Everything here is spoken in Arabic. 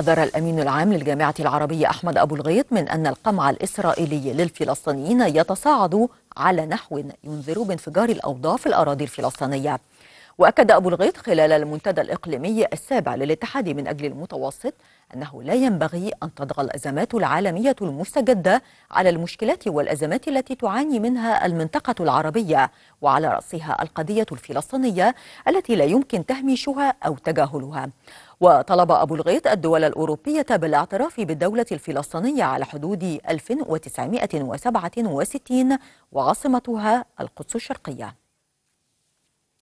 حذر الأمين العام للجامعة العربية أحمد أبو الغيط من أن القمع الإسرائيلي للفلسطينيين يتصاعد على نحو ينذر بانفجار الأوضاع في الأراضي الفلسطينية. وأكد أبو الغيط خلال المنتدى الإقليمي السابع للاتحاد من أجل المتوسط أنه لا ينبغي أن تطغى الأزمات العالمية المستجدة على المشكلات والأزمات التي تعاني منها المنطقة العربية وعلى رأسها القضية الفلسطينية التي لا يمكن تهميشها أو تجاهلها. وطلب أبو الغيط الدول الأوروبية بالاعتراف بالدولة الفلسطينية على حدود 1967 وعاصمتها القدس الشرقية.